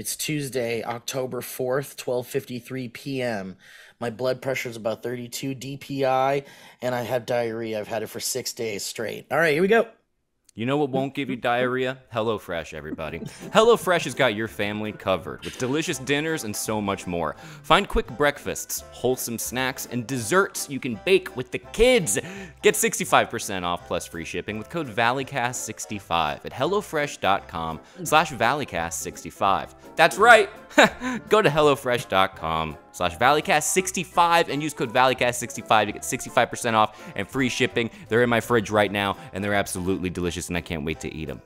It's Tuesday, October 4th, 12:53 p.m. My blood pressure is about 32 DPI and I have diarrhea. I've had it for 6 days straight. All right, here we go. You know what won't give you diarrhea? HelloFresh, everybody. HelloFresh has got your family covered with delicious dinners and so much more. Find quick breakfasts, wholesome snacks, and desserts you can bake with the kids. Get 65% off plus free shipping with code ValleyCast65 at HelloFresh.com slash ValleyCast65. That's right. Go to HelloFresh.com slash ValleyCast65 and use code ValleyCast65 to get 65% off and free shipping. They're in my fridge right now, and they're absolutely delicious, and I can't wait to eat them.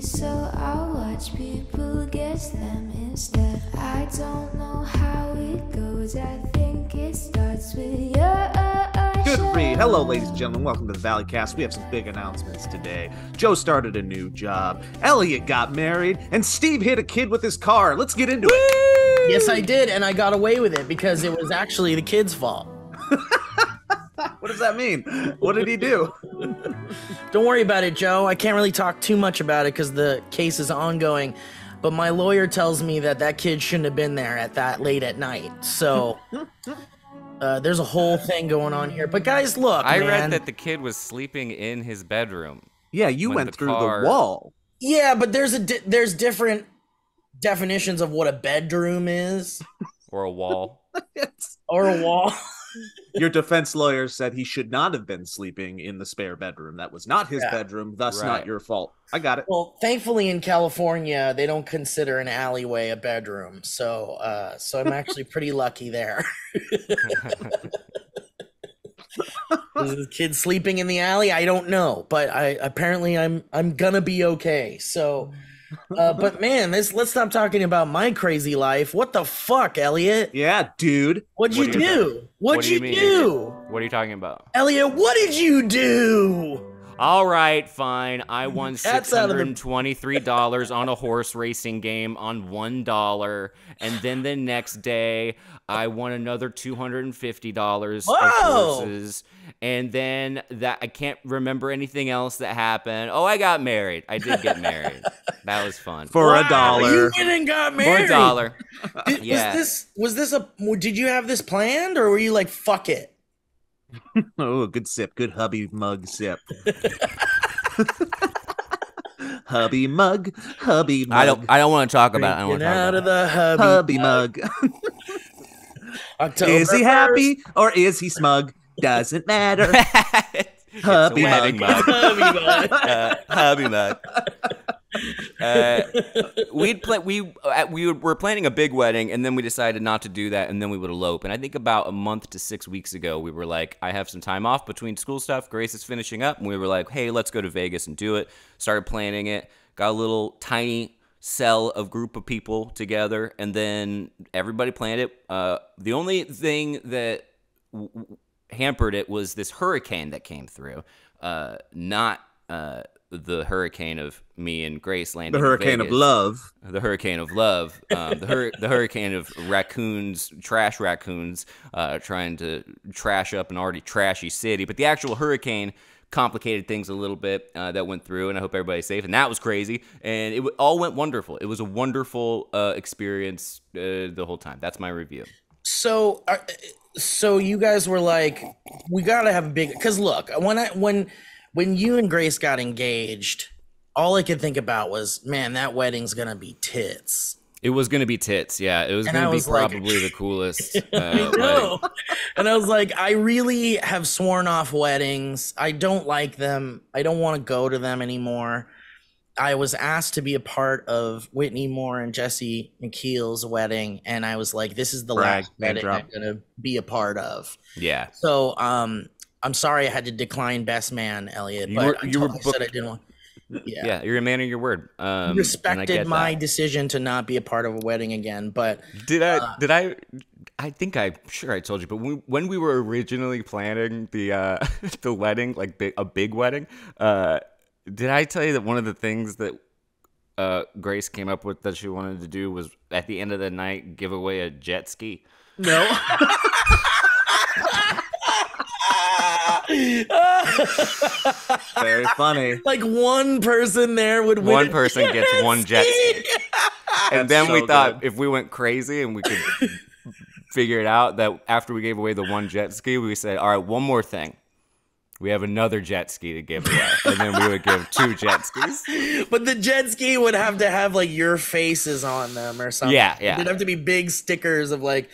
Don't feel like watching movies, so I'll watch people guess them instead. I don't know how it goes, I think it starts with your. Good read. Hello, ladies and gentlemen. Welcome to the Valley Cast. We have some big announcements today. Joe started a new job. Elliott got married, and Steve hit a kid with his car. Let's get into it. Yes, I did and I got away with it because it was actually the kids' fault. What does that mean? What did he do? Don't worry about it, Joe. I can't really talk too much about it because the case is ongoing. But my lawyer tells me that that kid shouldn't have been there at that late at night. So uh, there's a whole thing going on here. But guys, look, I man. read that the kid was sleeping in his bedroom. Yeah, you went the through car- the wall. Yeah, but there's a di- there's different definitions of what a bedroom is Or a wall. or a wall. Your defense lawyer said he should not have been sleeping in the spare bedroom. That was not his Yeah. bedroom, thus Right. not your fault. I got it. Well, thankfully in California, they don't consider an alleyway a bedroom. So, uh, so I'm actually pretty lucky there. Is the kid sleeping in the alley? I don't know, but I apparently I'm I'm gonna be okay. So, uh, but man, this let's stop talking about my crazy life. What the fuck, Elliott? Yeah, dude. What'd What you do you? What'd What do you, you do? What are you talking about? Elliott, what did you do? All right, fine. I won six That's out of hundred the- and twenty-three dollars on a horse racing game on one dollar, and then the next day I won another two hundred and fifty dollars of horses, and then that I can't remember anything else that happened. Oh, I got married. I did get married. that was fun For a dollar. you went and got married for a dollar. Did, Yeah. Was this was this a did you have this planned or were you like fuck it? Oh, good sip. Good hubby mug sip. hubby mug. Hubby mug. I don't. I don't want to talk about. It. I don't want to talk out about. of the hubby. Hubby mug. October is he happy or is he smug? Doesn't matter. it. Hubby wedding mug. Hubby mug. uh, hubby mug. Uh, we'd play. We uh, we were planning a big wedding, and then we decided not to do that, and then we would elope. And I think about a month to six weeks ago, we were like, I have some time off between school stuff. Grace is finishing up, and we were like, Hey, let's go to Vegas and do it. Started planning it. Got a little tiny cell of group of people together, and then everybody planned it. Uh, the only thing that hampered it was this hurricane that came through. Uh, not uh, the hurricane of me and Grace landing. The in hurricane of love. The hurricane of love. Um, the, hur- the hurricane of raccoons, trash raccoons, uh, trying to trash up an already trashy city. But the actual hurricane complicated things a little bit uh, that went through, and I hope everybody's safe. And that was crazy, and it w- all went wonderful. It was a wonderful uh, experience uh, the whole time. That's my review. So are, so you guys were like we got to have a big cuz look, when I when when you and Grace got engaged, all I could think about was, man, that wedding's going to be tits. It was gonna be tits, yeah. It was And gonna be was like- probably the coolest. Uh, I know. and I was like, I really have sworn off weddings. I don't like them. I don't want to go to them anymore. I was asked to be a part of Whitney Moore and Jesse McKeel's wedding, and I was like, this is the Brag, last wedding drop. I'm gonna be a part of. Yeah. So, um, I'm sorry I had to decline Best Man, Elliott, You but were- I, you were I said I didn't want. Yeah. Yeah, you're a man of your word. Um, Respected my that. decision to not be a part of a wedding again, but Did I? Uh, did I? I think I sure I told you, but when, when we were originally planning the uh, the wedding, like big, a big wedding, uh, did I tell you that one of the things that uh, Grace came up with that she wanted to do was at the end of the night give away a jet ski? No. Very funny. like one person there would win. One a person gets one jet ski. and That's then we so thought good. if we went crazy and we could figure it out that after we gave away the one jet ski, we said, all right, one more thing. We have another jet ski to give away. and then we would give two jet skis. But the jet ski would have to have like your faces on them or something. Yeah, yeah. It'd have to be big stickers of like,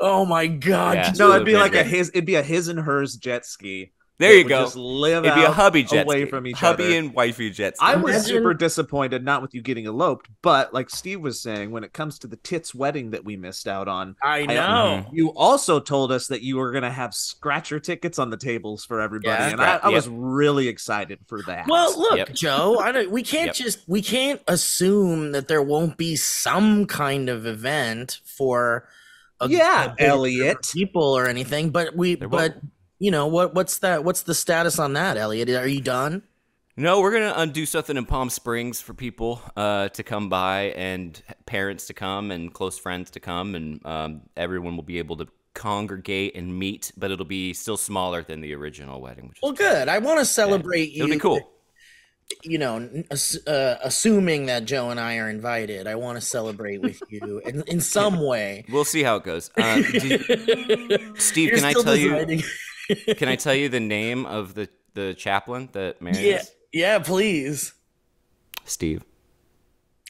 oh my god. Yeah. No, it'd be big, like a his. It'd be a his and hers jet ski. There you go. Just live It'd be a out hubby jet away ski. from each hubby other. and wifey jet ski. I was Imagine- super disappointed, not with you getting eloped, but like Steve was saying, when it comes to the tits wedding that we missed out on, I know. Mm-hmm. you also told us that you were going to have scratcher tickets on the tables for everybody, Yeah. and I, I Yep. was really excited for that. Well, look, Yep. Joe, I don't, we can't Yep. just we can't assume that there won't be some kind of event for a, Yeah, a big group of Elliott. people or anything. But we, There will. but you know what? What's that? What's the status on that, Elliott? Are you done? No, we're gonna undo something in Palm Springs for people uh, to come by and parents to come and close friends to come, and um, everyone will be able to congregate and meet, but it'll be still smaller than the original wedding. Which is Well, good. I want to celebrate you. It'll be cool. You know, uh, assuming that Joe and I are invited, I want to celebrate with you in, in some way. We'll see how it goes. Uh, Steve, You're can I tell you? Can I tell you the name of the the chaplain that married Yeah, yeah, please. Steve.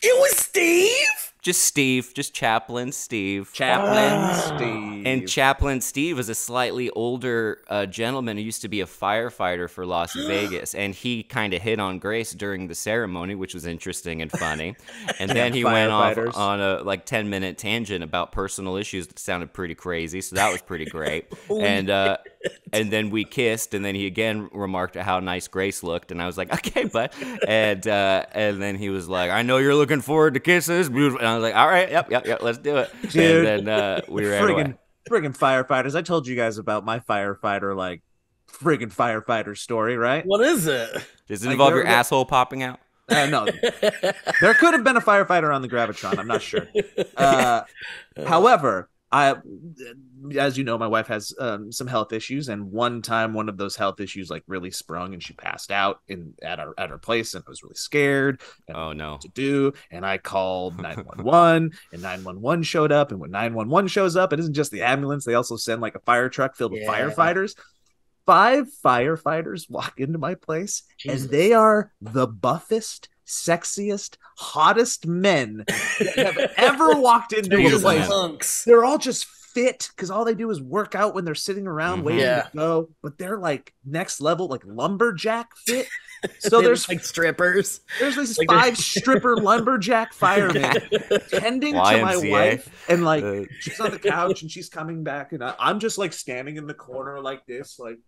It was Steve. Just Steve. Just chaplain Steve. Chaplain Ah. Steve. And Chaplain Steve is a slightly older uh, gentleman who used to be a firefighter for Las Vegas, and he kind of hit on Grace during the ceremony, which was interesting and funny. And then he went off on a like ten minute tangent about personal issues that sounded pretty crazy, so that was pretty great. and uh, and then we kissed, and then he again remarked how nice Grace looked, and I was like, okay, but, And uh, and then he was like, I know you're looking forward to kisses, beautiful. And I was like, all right, yep, yep, yep, let's do it. Dude. and then uh, we ran away. friggin' friggin' firefighters. I told you guys about my firefighter, like friggin' firefighter story, right? What is it? Does it Like, involve your there- asshole popping out? Uh, no, there could have been a firefighter on the gravitron. I'm not sure. Uh, however, I, as you know, my wife has um, some health issues, and one time one of those health issues like really sprung, and she passed out in at our at our place, and I was really scared. And Oh no. to do and i called 911 and 911 showed up and when 911 shows up it isn't just the ambulance they also send like a fire truck filled with firefighters five firefighters walk into my place Jesus. and they are the buffest sexiest hottest men that have ever walked into They're a place hunks. they're all just fit because all they do is work out when they're sitting around Mhm. waiting Yeah. to go but they're like next level like lumberjack fit so there's like strippers. there's these Like they're- five stripper lumberjack firemen tending to my wife, and like Uh, she's on the couch and she's coming back, and I, I'm just like standing in the corner like this, like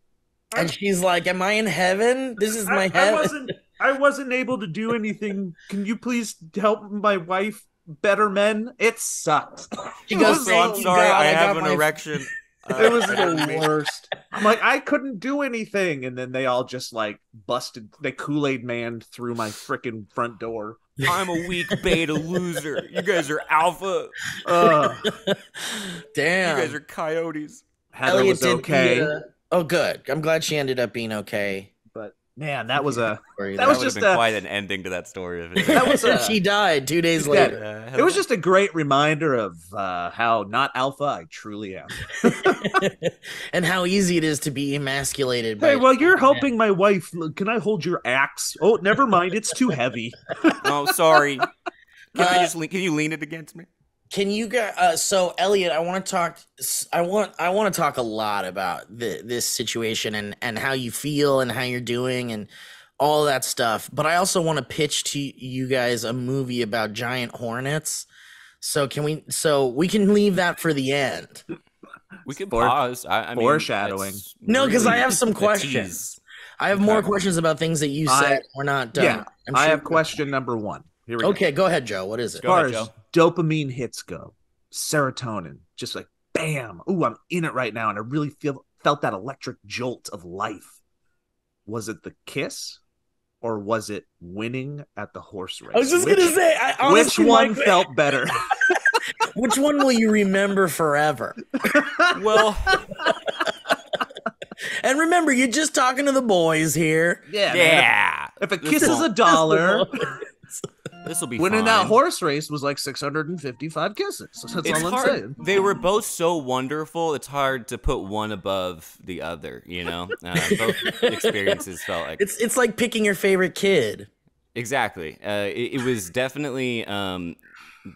And she's like, "Am I in heaven? This is my I heaven." wasn't, I wasn't able to do anything. Can you please help my wife better men? It sucked. She It goes, so I'm sorry, God, I I have got an my- erection. Uh, It was the worst. I'm like, I couldn't do anything, and then they all just like busted. They Kool Aid man through my freaking front door. I'm a weak beta loser. You guys are alpha. Ugh. Damn. You guys are coyotes. Heather Elliott was did the, okay, uh, oh, good. I'm glad she ended up being okay. But man, that was a for you That was would just have been a- quite an ending to that story. Of it, That was a- she died two days Yeah. later. It was just a great reminder of uh, how not alpha I truly am. and how easy it is to be emasculated. By, Hey, well, you're helping my wife. Can I hold your axe? Oh, never mind. It's too heavy. oh, sorry. Can I Uh, just lean, can you lean it against me? Can you guys? Uh, so, Elliott, I want to talk. I want. I want to talk a lot about the, this situation and and how you feel and how you're doing and all that stuff. But I also want to pitch to you guys a movie about giant hornets. So can we? So we can leave that for the end. We can Fore- pause. I, I mean, foreshadowing. it's No, 'cause I have some questions. I have more questions about things that you I- said. We're not done. yeah, I'm I have question number one. Here we go. Okay, go ahead, Joe. What is it? As Go far ahead, Joe. Dopamine hits go, serotonin, just like bam. Ooh, I'm in it right now, and I really feel felt that electric jolt of life. Was it the kiss, or was it winning at the horse race? I was just Which- gonna say, I, which one like, felt better? which one will you remember forever? Well, And remember, you're just talking to the boys here. Yeah, man. If, if a kiss is a dollar, This will be winning fine. that horse race was like 655 kisses. That's It's all I'm hard. saying. They were both so wonderful. It's hard to put one above the other. You know, uh, both experiences felt like It's it's like picking your favorite kid. Exactly. Uh, it, it was definitely um,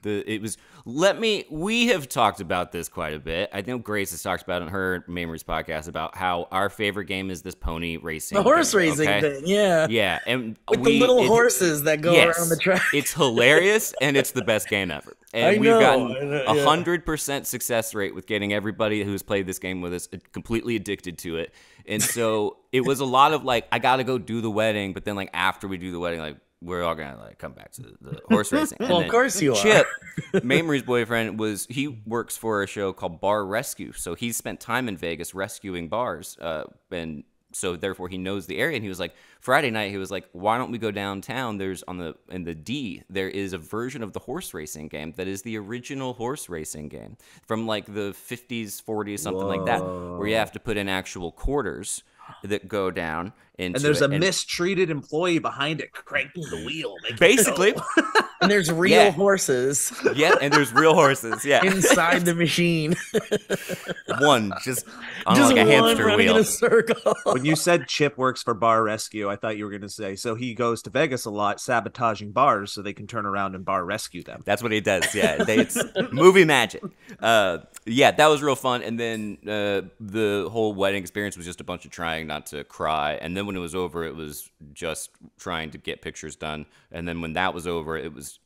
the. It was. Let me. We have talked about this quite a bit. I know Grace has talked about it on her Memories podcast about how our favorite game is this pony racing. The horse game, racing okay? thing, yeah. Yeah, and With we, the little it- horses that go yes, around the track. It's hilarious and it's the best game ever. And I we've know, gotten a yeah. hundred percent success rate with getting everybody who's played this game with us completely addicted to it. And so it was a lot of like, I gotta go do the wedding, but then like after we do the wedding, like we're all gonna like come back to the horse racing. And Well, of course you are. Chip, Mamrie's boyfriend, was he works for a show called Bar Rescue, so he spent time in Vegas rescuing bars, uh, and so therefore he knows the area. And he was like, Friday night, he was like, why don't we go downtown? There's on the in the D, there is a version of the horse racing game that is the original horse racing game from like the 50s, 40s, something like that, where you have to put in actual quarters that go down And there's it. a mistreated employee behind it cranking the wheel. Basically, and there's real Yeah. horses yeah, and there's real horses, yeah, inside the machine. one just on Just like a hamster wheel. in a circle. when you said Chip works for Bar Rescue, I thought you were going to say so he goes to Vegas a lot, sabotaging bars so they can turn around and bar rescue them. That's what he does. Yeah, they, it's movie magic. Uh, yeah, that was real fun. And then uh, the whole wedding experience was just a bunch of trying not to cry. And then when it was over, it was just trying to get pictures done. And then when that was over, it was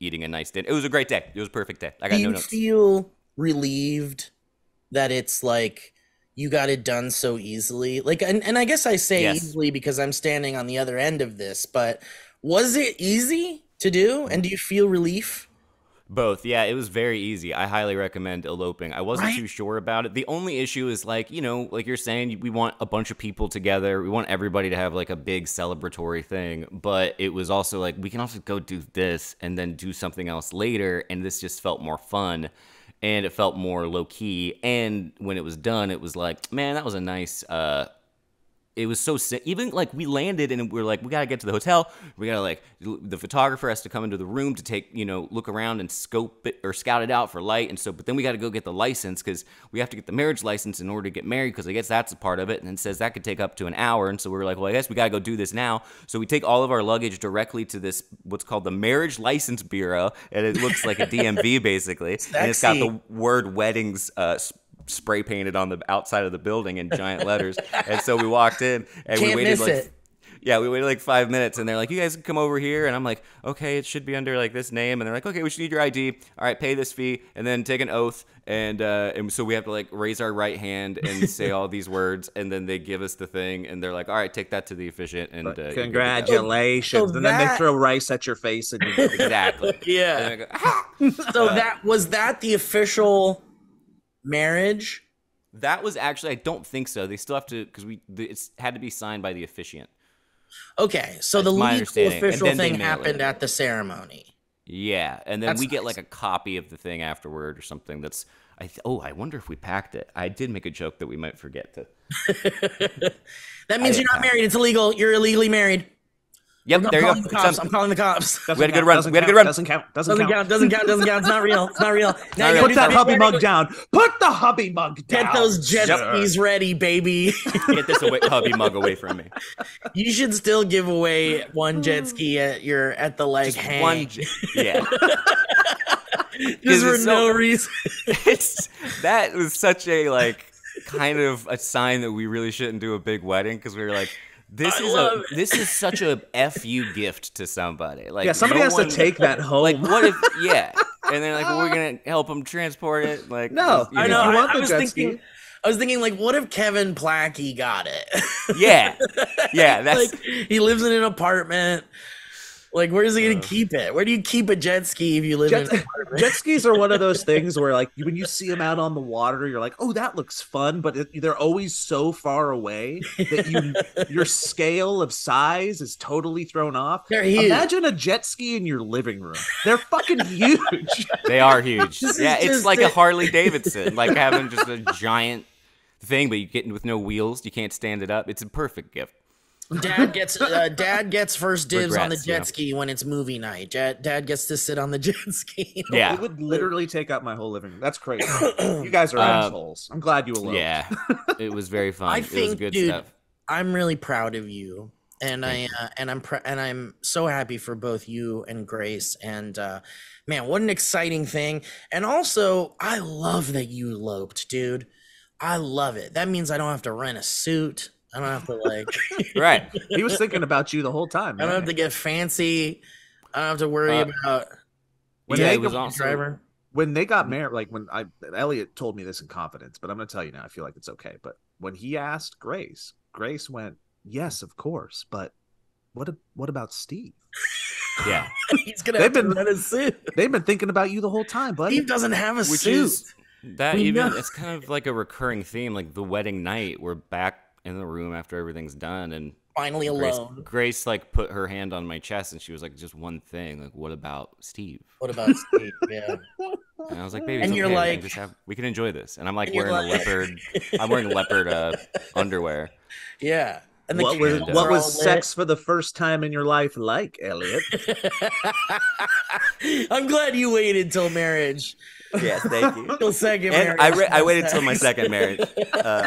eating a nice dinner. It was a great day. It was a perfect day. I got Do no you notes. feel relieved that it's like you got it done so easily? Like, and, and I guess I say Yes. easily because I'm standing on the other end of this, but was it easy to do? And do you feel relief? Both. Yeah, it was very easy. I highly recommend eloping. I wasn't Right? too sure about it. The only issue is like, you know, like you're saying, we want a bunch of people together. We want everybody to have like a big celebratory thing. But it was also like, we can also go do this and then do something else later. And this just felt more fun and it felt more low key. And when it was done, it was like, man, that was a nice, uh, it was so sick. Even like we landed and we are like, we gotta get to the hotel. We gotta like the photographer has to come into the room to take you know look around and scope it or scout it out for light. And so, but then we gotta go get the license because we have to get the marriage license in order to get married because I guess that's a part of it. And it says that could take up to an hour. And so we are like, well, I guess we gotta go do this now. So we take all of our luggage directly to this what's called the Marriage License Bureau, and it looks like a DMV basically, and it's got the word weddings uh, spray painted on the outside of the building in giant letters. and so we walked in and we Can't waited miss like it. yeah, we waited like five minutes, and they're like, "You guys can come over here," and I'm like, "Okay, it should be under like this name," and they're like, "Okay, we should need your ID. All right, pay this fee, and then take an oath." And uh, and so we have to like raise our right hand and say all these words, and then they give us the thing, and they're like, "All right, take that to the efficient And uh, you're good to go." Congratulations. So and then they throw rice at your face and you Exactly. Yeah. And go, "Ah!" So that was that the official marriage? That was actually, I don't think so. They still have to because we the, it's had to be signed by the officiant. Okay, so the That's my legal official thing happened at the ceremony. Yeah, and then That's we get like a copy of the thing afterward or something. That's I th- oh I wonder if we packed it. I did make a joke that we might forget to. That means I- you're not married. It's illegal. You're illegally married. Yep, I'm there you go. the It's cops. I'm calling the cops. We had a good count, run. Doesn't We had a good run. Doesn't count. Doesn't, Doesn't count. count. Doesn't count. Doesn't count. It's not real. It's not real. Now All you right. Put that the hubby mug wedding- down. Put the hubby mug down. Get those jet sir. skis ready, baby. Get this away, hubby mug away from me. you should still give away one jet ski at your at the like hang. One, j- yeah. just for it's no so- reason. it's that was such a like kind of a sign that we really shouldn't do a big wedding because we were like this I is love a it. this is such a fu gift to somebody like Yeah, somebody no has one- to take that home. like what if yeah and they're like well, we're gonna help them transport it like No, you I know. you I, want I the was jet thinking. ski? I was thinking, like, what if Kevin Plachy got it? yeah yeah that's like he lives in an apartment. Like, where's he gonna keep it? Where do you keep a jet ski if you live in Jet, an apartment? jet skis are one of those things where, like, when you see them out on the water, you're like, "Oh, that looks fun," but it, they're always so far away that you your scale of size is totally thrown off. They're huge. Imagine a jet ski in your living room; they're fucking huge. they are huge This yeah it's just like a harley davidson like having just a giant thing, but you get with no wheels. You can't stand it up. It's a perfect gift. Dad gets uh, dad gets first dibs on the jet yeah. ski when it's movie night. Dad, dad gets to sit on the jet ski. Yeah. It would literally take up my whole living room. That's crazy. you guys are Uh, assholes. I'm glad you eloped. Yeah, it was very fun. I it was think, good dude, stuff. I'm really proud of you, and Thank I uh, and I'm pr- and I'm so happy for both you and Grace. And uh, man, what an exciting thing! And also, I love that you eloped, dude. I love it. That means I don't have to rent a suit. I don't have to like. Right. He was thinking about you the whole time. I don't have to get fancy. I don't have to worry Uh, about. When yeah, they was go- also driver. when they got married, like when I Elliott told me this in confidence, but I'm gonna tell you now. I feel like it's okay. But when he asked Grace, Grace went, "Yes, of course." But what? a- What about Steve? Yeah. He's gonna They've have been- rent a suit. They've been thinking about you the whole time, buddy. Steve doesn't have a Which suit. is that We even know. it's kind of like a recurring theme. Like the wedding night, we're back in the room after everything's done, and Finally Grace, alone. Grace like put her hand on my chest, and she was like, "Just one thing. Like, what about Steve?" What about Steve? Yeah. And I was like, "Baby, And you're okay. we like- can just have, we can enjoy this." And I'm like And you're wearing like- a leopard. I'm wearing leopard uh, underwear. Yeah. And the what was what was lit. sex for the first time in your life like, Elliott? I'm glad you waited till marriage. Yes, thank you. Till second And marriage. I, ra- I waited have till my second marriage. Uh,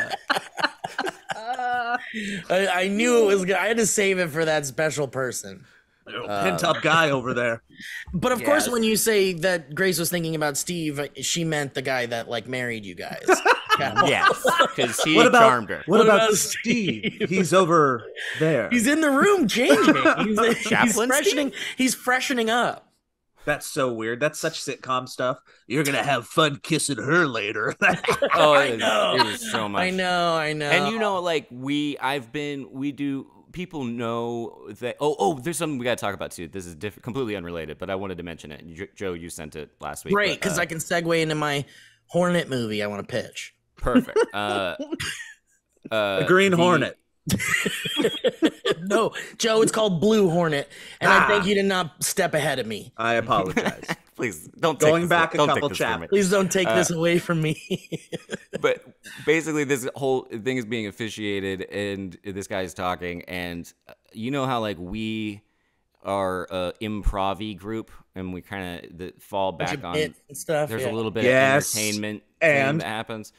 I, I knew it was good. I had to save it for that special person. Pent up guy over there. But of course, when you say that Grace was thinking about Steve, she meant the guy that like married you guys. Yeah. yes, because he What about charmed her. what, What about, about Steve? Steve? He's over there. He's in the room changing. He's, he's Chaplain freshening. He's freshening up. That's so weird. That's such sitcom stuff. You're gonna have fun kissing her later. Oh, I it know. it was so much. I know. I know. And you know, like we, I've been, we do. People know that. Oh, oh, there's something we got to talk about too. This is diff- completely unrelated, but I wanted to mention it. Jo- Joe, you sent it last week. great because uh, I can segue into my Hornet movie I want to pitch. perfect. Uh, uh, the Green the- Hornet. no, Joe, it's called Blue Hornet, and Ah. I thank you to not step ahead of me. I apologize. Please don't take Going this- back a don't take couple this from me. chapters. Please don't take Uh, this away from me. but basically this whole thing is being officiated and this guy is talking and uh, you know how like we are a improv group and we kind of the fall back on bits and stuff. there's yeah. a little bit Yes, of entertainment and- thing that happens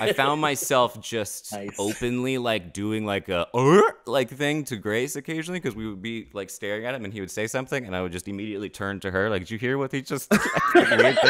i found myself just Nice. openly like doing like a like thing to grace occasionally because we would be like staring at him and he would say something and i would just immediately turn to her like did you hear what he just he just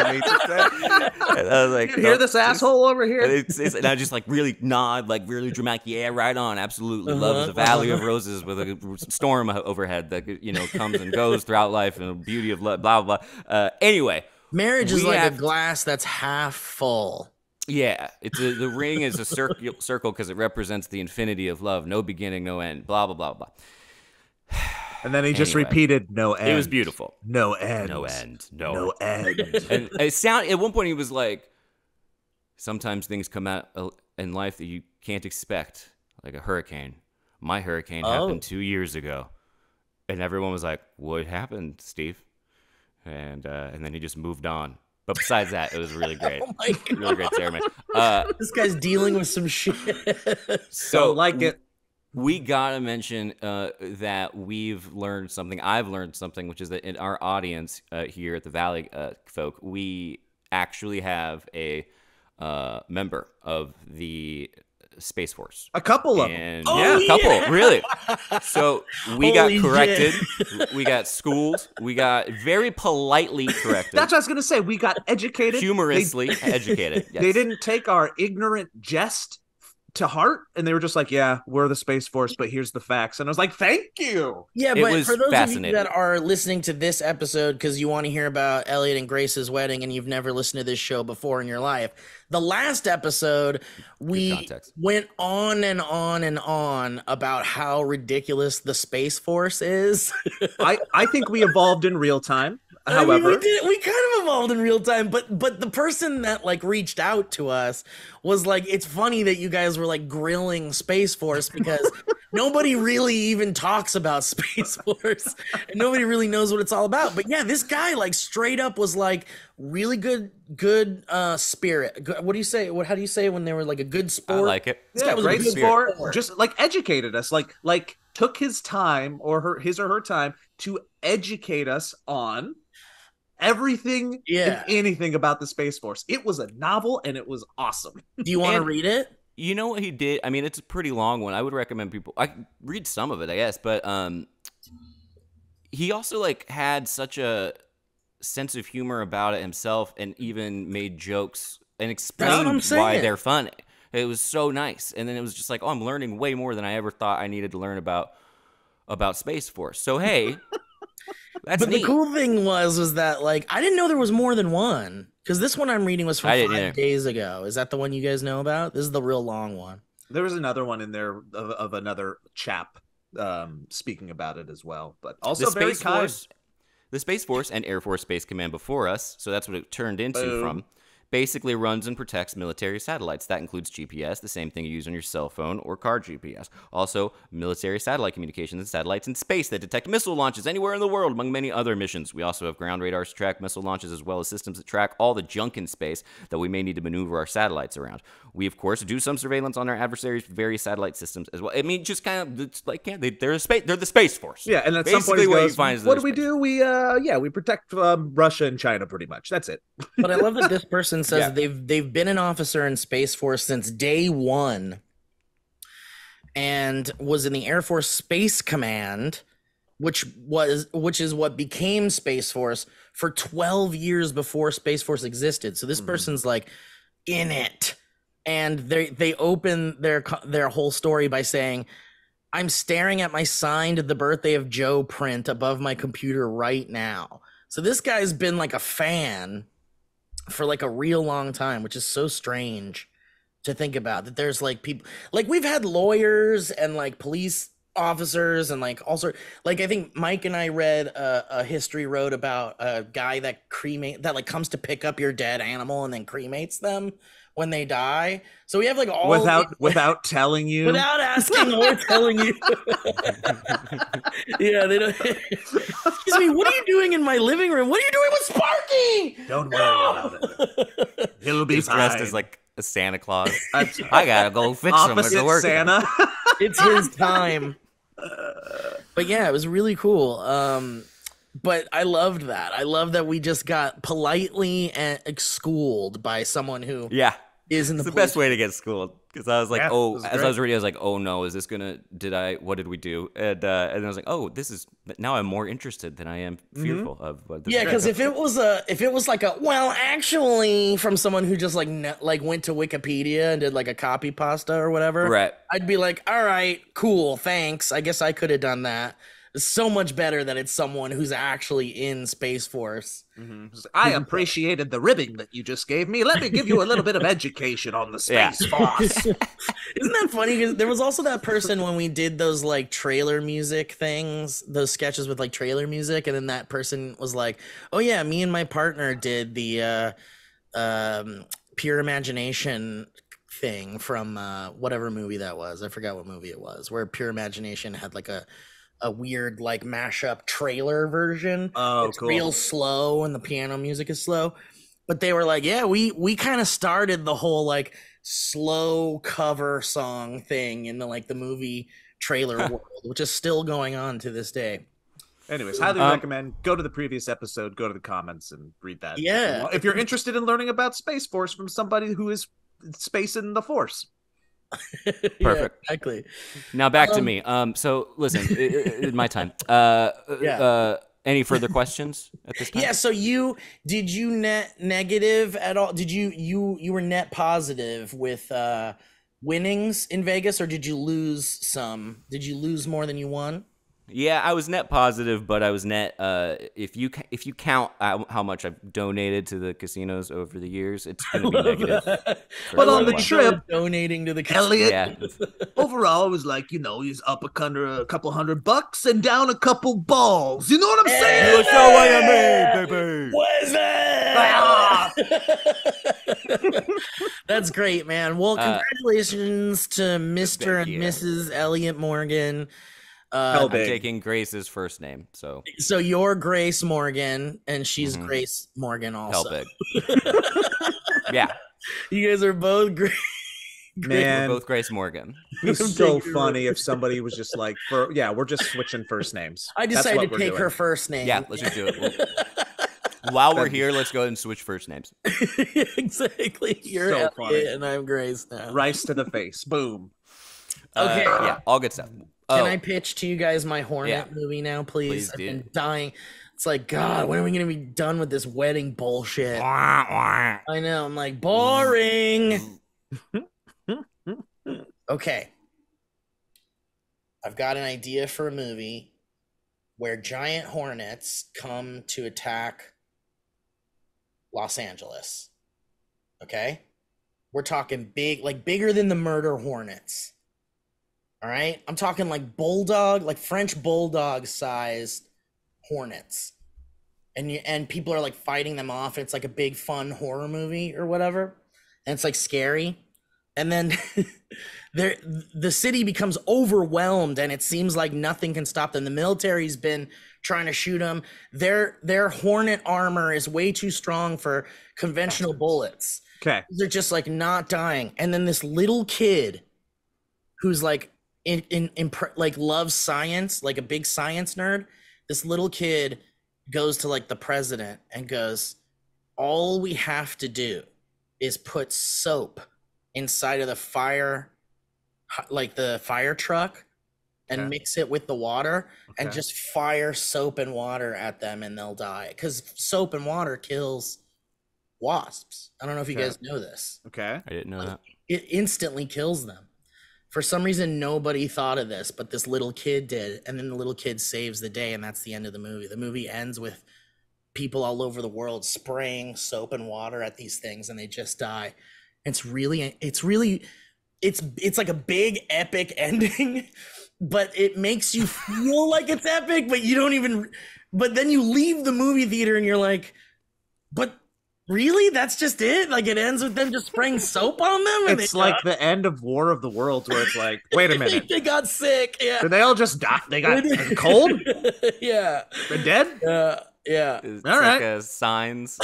said and i was like You hear "Nope, this just- asshole over and, here? it's, it's, and I just like really nod, like really dramatic. Yeah, right on. Absolutely loves Uh-huh, the Valley of Roses with a storm overhead that you know comes and goes throughout life and the beauty of love. Blah blah. blah. Uh, anyway, Marriage is like a glass that's half full. yeah, it's a, the ring is a circle circle because it represents the infinity of love, no beginning, no end. Blah blah blah blah. And then he just repeated, "No end." It was beautiful. No end. No end. No. No end. and it sound at one point he was like, sometimes things come out uh, in life that you can't expect, like a hurricane. My hurricane Oh. happened two years ago, and everyone was like, "What happened, Steve?" And uh, and then he just moved on. But besides that, it was really great, Oh my god. really great ceremony. Uh, This guy's dealing with some shit. so like it. we gotta mention uh, that we've learned something. I've learned something, which is that in our audience uh, here at the Valley uh, folk, we actually have a uh, member of the Space Force. A couple of them. And Oh, yeah, a couple, yeah. really. So we got corrected. we got schooled. We got very politely corrected. That's what I was gonna say. We got educated. They- humorously educated. They didn't take our ignorant jest to heart, and they were just like, "Yeah, we're the Space Force, but here's the facts." And I was like, "Thank you." Yeah, It but was for those of you that are listening to this episode because you want to hear about Elliott and Grace's wedding and you've never listened to this show before in your life, the last episode we went on and on and on about how ridiculous the Space Force is. I I think we evolved in real time. I mean, However, we did we kind of evolved in real time, but but the person that like reached out to us was like, it's funny that you guys were like grilling Space Force because nobody really even talks about Space Force, and nobody really knows what it's all about. But yeah, this guy like straight up was like really good, good uh spirit. Good- What do you say? What how do you say when they were like a good I sport? like it. This guy Yeah, was a great good sport. sport. Just like educated us, like like took his time or her his or her time to educate us on everything Yeah. and anything about the Space Force. It was a novel and it was awesome. Do you want to read it? You know what he did? I mean, it's a pretty long one. I would recommend people. I read some of it, I guess, but um, he also like had such a sense of humor about it himself, and even made jokes and explained why they're funny. It was so nice, and then it was just like, oh, I'm learning way more than I ever thought I needed to learn about about Space Force. So hey, that's but neat. the cool thing was was that like I didn't know there was more than one because this one I'm reading was from five either. days ago. Is that the one you guys know about? This is the real long one. There was another one in there of, of another chap um speaking about it as well, but also the very Space kind. Force, the Space Force and Air Force Space Command before us, so that's what it turned into Boom. from. Basically runs and protects military satellites. That includes GPS, the same thing you use on your cell phone or car GPS. Also, military satellite communications and satellites in space that detect missile launches anywhere in the world, among many other missions. We also have ground radars to track missile launches, as well as systems that track all the junk in space that we may need to maneuver our satellites around. We, of course, do some surveillance on our adversaries' various satellite systems as well. I mean, just kind of it's like yeah, they, they're a space, they're the space force. Yeah, and at some point Basically he what he goes, finds "What do we space." do? We uh, yeah, we protect um, Russia and China pretty much. That's it." But I love that this person says Yeah. they've they've been an officer in Space Force since day one, and was in the Air Force Space Command, which was which is what became Space Force for twelve years before Space Force existed. So this Mm-hmm. person's like in it, and they they open their their whole story by saying. I'm staring at my signed the birthday of Joe print above my computer right now. So this guy's been like a fan for like a real long time, which is so strange to think about that there's like people like we've had lawyers and like police officers and like also like I think Mike and I read a, a history wrote about a guy that cremate that like comes to pick up your dead animal and then cremates them when they die. So we have like all without without telling you. without asking or telling you. yeah, they don't. Excuse me, what are you doing in my living room? What are you doing with Sparky? Don't worry about it. He'll be He's fine. dressed as like a Santa Claus. That's I gotta go fix him. opposite Santa. it's his time. But yeah, it was really cool. Um, but I loved that. I love that we just got politely and schooled by someone who Yeah, is in the, it's the best way to get schooled. Because I was like, Yeah, oh, was as great. I was reading, I was like, oh no, is this gonna? Did I? What did we do? And uh, and I was like, oh, this is now I'm more interested than I am fearful of. What this Yeah, because if it was a if it was like a well, actually, from someone who just like ne- like went to Wikipedia and did like a copy pasta or whatever, right, I'd be like, all right, cool, thanks. I guess I could have done that. So much better that it's someone who's actually in Space Force. I appreciated the ribbing that you just gave me. Let me give you a little bit of education on the Yeah. space force. Isn't that funny? Because there was also that person when we did those like trailer music things, those sketches with like trailer music, and then that person was like, "Oh yeah, me and my partner did the uh, um, pure imagination thing from uh, whatever movie that was. I forgot what movie it was, where pure imagination had like a a weird like mashup trailer version. Oh, it's cool. real slow and the piano music is slow but they were like yeah we we kind of started the whole like slow cover song thing in the like the movie trailer world which is still going on to this day Anyways, highly Um, recommend. Go to the previous episode, go to the comments, and read that. Yeah. If you're interested in learning about Space Force from somebody who is space in the Force. Yeah, Perfect. exactly now back to Um, me. Um, so listen, i- i- my time. Uh, Yeah. uh, any further questions at this time? yeah so you did you net negative at all did you you you were net positive with uh winnings in vegas or did you lose some did you lose more than you won Yeah, I was net positive, but I was net. Uh, if you ca- if you count how, how much I've donated to the casinos over the years, it's going to be negative. But on the while. trip, donating to the Elliott, yeah, overall, it was like, you know, he's up a, under a couple hundred bucks and down a couple balls. You know what I'm saying? you show what you mean, baby. Was Ah! that? That's great, man. Well, Uh, congratulations to Mr. and. Mrs. Elliott Morgan. Uh, I'm taking Grace's first name, so so you're Grace Morgan, and she's Mhm. Grace Morgan also. big. yeah, You guys are both great. Man, we're both Grace Morgan. it'd be so funny if somebody was just like, "For yeah, we're just switching first names." I decided to take doing. her first name. Yeah, let's just do it. We'll- While we're here, let's go ahead and switch first names. exactly. You're So Elliott funny. and I'm Grace now. Rice to the face. Boom. Okay. Uh, yeah, all good stuff. Can Oh, I pitch to you guys my Hornet Yeah. movie now, please? Please I've do. been dying. It's like, God, when are we gonna be done with this wedding bullshit? I know. I'm like boring. okay. I've got an idea for a movie where giant hornets come to attack Los Angeles. Okay? We're talking big, like bigger than the murder hornets. All right? I'm talking like bulldog, like French bulldog sized hornets. And you, and people are like fighting them off. It's like a big fun horror movie or whatever. And it's like scary. And then there the city becomes overwhelmed and it seems like nothing can stop them. The military's been trying to shoot them. Their their hornet armor is way too strong for conventional bullets Okay. they're just like not dying and then this little kid who's like in, in, in like loves science like a big science nerd this little kid goes to like the president and goes all we have to do is put soap inside of the fire like the fire truck and Okay. mix it with the water and just fire soap and water at them and they'll die because soap and water kills wasps i don't know if you Okay. guys know this Okay. I didn't know that. it instantly kills them for some reason nobody thought of this but this little kid did and then the little kid saves the day and that's the end of the movie. The movie ends with people all over the world spraying soap and water at these things and they just die. It's really it's really it's it's like a big epic ending but it makes you feel like it's epic but you don't even but then you leave the movie theater and you're like but really that's just it like it ends with them just spraying soap on them and It's they like the end of War of the Worlds, where it's like, wait a minute, they got sick yeah did they all just die? They got cold? yeah They're dead? uh, yeah It's All like right. a signs,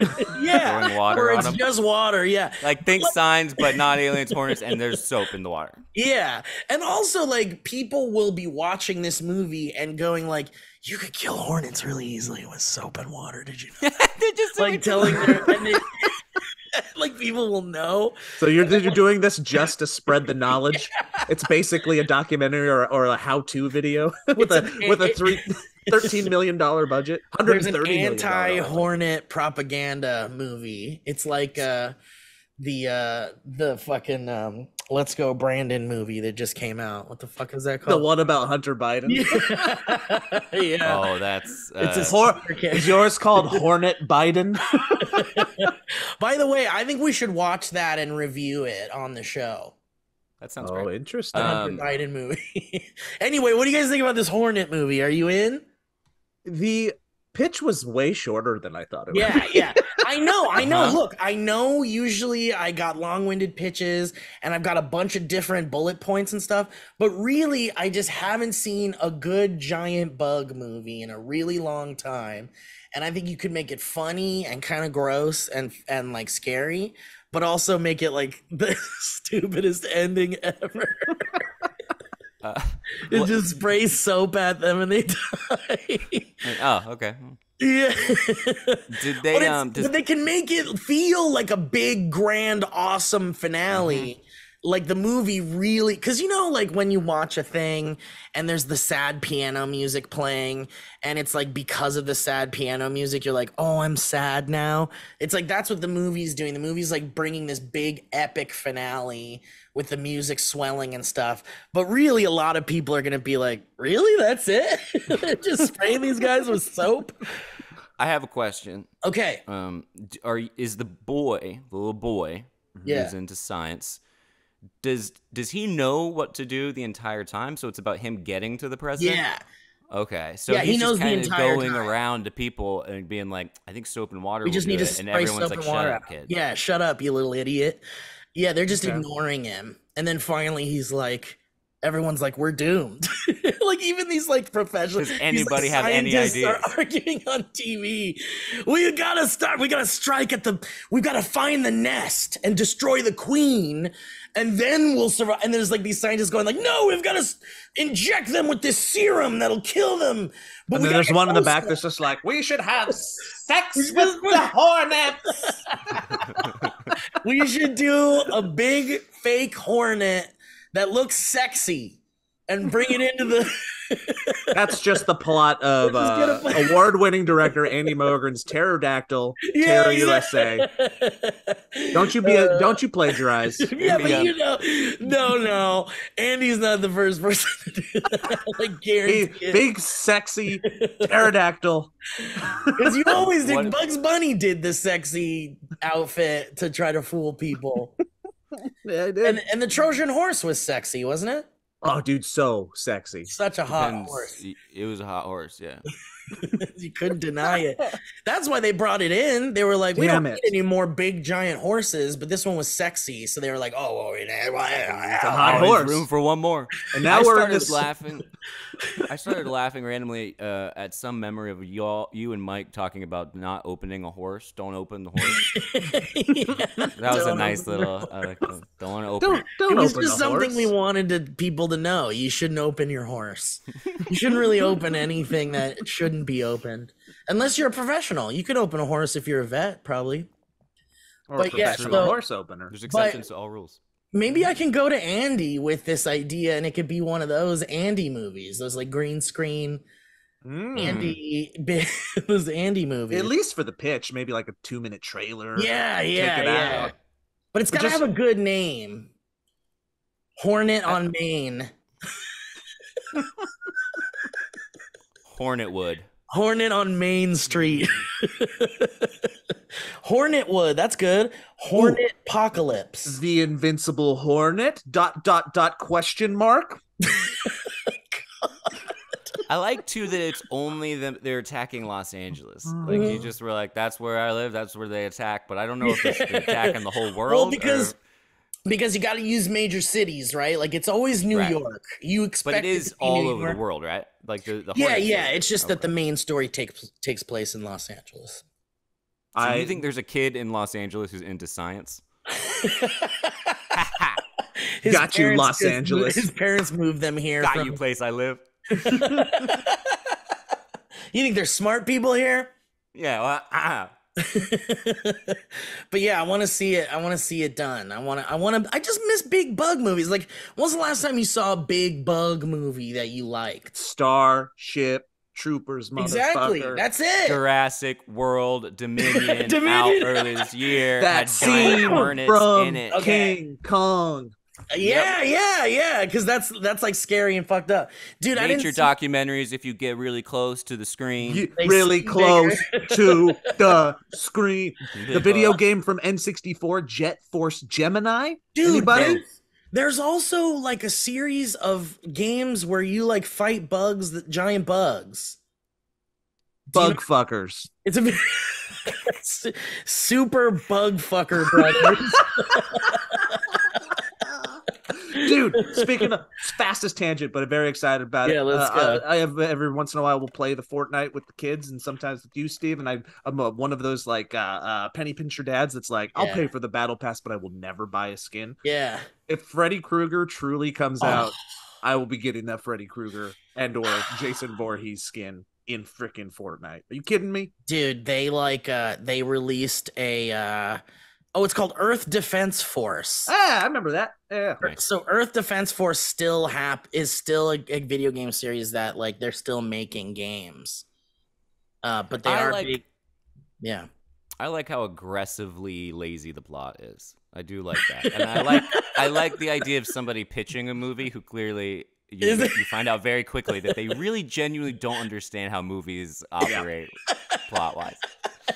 yeah Throwing water or on just water yeah like think signs, but not aliens, hornets, and there's soap in the water. Yeah. And also like people will be watching this movie and going like, you could kill hornets really easily with soap and water, did you know? They're just like telling their and they, like people will know. So you're you're doing this just to spread the knowledge. It's basically a documentary or, or a how-to video with a It's an- with a it- three, 13 million dollar budget. There's an 130 million dollar budget. anti-hornet propaganda movie. It's like uh the uh the fucking um Let's Go Brandon movie that just came out. What the fuck is that called? The one about Hunter Biden. yeah. yeah. Oh, that's uh, It's a Hor- is yours called Hornet Biden? By the way, I think we should watch that and review it on the show. that sounds oh, great. interesting. The Hunter Um, Biden movie. anyway, what do you guys think about this Hornet movie? Are you in? the pitch was way shorter than I thought it was. Yeah, yeah. I know, I know. Uh-huh. Look, I know usually I got long-winded pitches and I've got a bunch of different bullet points and stuff, but really I just haven't seen a good giant bug movie in a really long time. And I think you could make it funny and kind of gross and and like scary, but also make it like the stupidest ending ever. Uh, It just sprays soap at them and they die. oh, okay. Yeah. Did they um? But they can make it feel like a big, grand, awesome finale. Mm-hmm. Like the movie really, because you know, like when you watch a thing and there's the sad piano music playing, and it's like because of the sad piano music, you're like, oh, I'm sad now. It's like that's what the movie's doing. The movie's like bringing this big, epic finale with the music swelling and stuff. But really, a lot of people are gonna be like, really? That's it? Just spraying these guys with soap? I have a question. Okay. Um, are is the boy, the little boy, Yeah. who's into science? Does does he know what to do the entire time? So it's about him getting to the president. Yeah. Okay, so Yeah, he he's knows just the kind of going time. around to people and being like, "I think soap and water." We just need to it," and everyone's soap like, and "Shut water. up, kid." Yeah, shut up, you little idiot. Yeah, they're just Okay. ignoring him, and then finally he's like, everyone's like, we're doomed. like even these like professionals. Does these, anybody like, have any scientists are arguing on TV. We gotta start. We gotta strike at the. We gotta find the nest and destroy the queen, and then we'll survive. And there's like these scientists going like, no, we've got to inject them with this serum that'll kill them. But And then there's one in the closer." back that's just like, we should have sex with the hornets. we should do a big fake hornet that looks sexy and bring it into the That's just the plot of uh, award-winning director Andy Mogren's Pterodactyl, Terror USA. Don't you be a, don't you plagiarize? yeah, but you know, no, no. Andy's not the first person to do that. like guarantee Big, big sexy pterodactyl. Because you always did. What- Bugs Bunny did the sexy outfit to try to fool people, Yeah, I did. and and the Trojan horse was sexy, wasn't it? oh, dude, so sexy. Such a hot Depends. horse. It was a hot horse, yeah. you couldn't deny it. That's why they brought it in. They were like, we Damn don't it. need any more big giant horses, but this one was sexy, so they were like, oh, well, It's a hot Always horse. room for one more. And now I we're in started this. laughing. I started laughing randomly uh, at some memory of y'all, you and Mike talking about not opening a horse. Don't open the horse. That was a nice little. I like the- don't want to open. Don't it. don't It was open just something horse. we wanted to, people to know. You shouldn't open your horse. You shouldn't really open anything that shouldn't be opened, unless you're a professional. You could open a horse if you're a vet, probably. Or but a yeah, professional so- horse opener. There's exceptions to all rules. Maybe I can go to Andy with this idea, and it could be one of those Andy movies, those like green screen Mm. Andy, those Andy movies. At least for the pitch, maybe like a two-minute trailer. Yeah, yeah, it yeah. out. But it's But gotta just- have a good name. Hornet on Maine. Hornetwood. Hornet on Main Street. Hornetwood, that's good. Hornet Apocalypse. The Invincible Hornet. Dot dot dot question mark. I like too that it's only them. They're attacking Los Angeles. Mm-hmm. Like you just were like, "That's where I live. That's where they attack." But I don't know if it's they're attacking the whole world. Well, because or- because you got to use major cities, right? Like it's always New Right. York. You expect but it is to be all New over York. the world, right? Like the, the Yeah, yeah. series. It's just that the main story takes takes place in Los Angeles. So I you think there's a kid in Los Angeles who's into science? His Got you, Los just- Angeles. His parents moved them here. Got from- you, place I live. you think there's smart people here? Yeah. Well, ah. but yeah, I want to see it. I want to see it done. I want to. I want to. I just miss big bug movies. Like, when's the last time you saw a big bug movie that you liked? Starship Troopers, motherfucker. Exactly. That's it. Jurassic World Dominion, out Dominion. this year. that had scene hornets from in it. Okay. King Kong. Yeah, yeah, yeah. Because that's that's like scary and fucked up, dude. I didn't. Nature see- documentaries. If you get really close to the screen, You- really close to the screen. The video game from N64, Jet Force Gemini. Dude, Anybody? there's, there's also like a series of games where you like fight bugs, that giant bugs. Do you Bug fuckers. It's a super bug fucker brothers. Dude, speaking of fastest tangent, but I'm very excited about it. Yeah, let's Uh, go. I, I have every once in a while we'll play the Fortnite with the kids, and sometimes with you, Steve. And I, I'm a, one of those like uh, uh, penny pincher dads that's like, I'll Yeah. pay for the battle pass, but I will never buy a skin. yeah. If Freddy Krueger truly comes Oh. out, I will be getting that Freddy Krueger and or Jason Voorhees skin in freaking Fortnite. Are you kidding me? Dude, they like uh they released a uh oh, it's called Earth Defense Force. Ah, I remember that. Yeah. Nice. So Earth Defense Force still hap is still a, a video game series that like they're still making games. Uh but they I are like- big Yeah. I like how aggressively lazy the plot is. I do like that, and I like I like the idea of somebody pitching a movie who clearly you, Is you find out very quickly that they really genuinely don't understand how movies operate plot wise.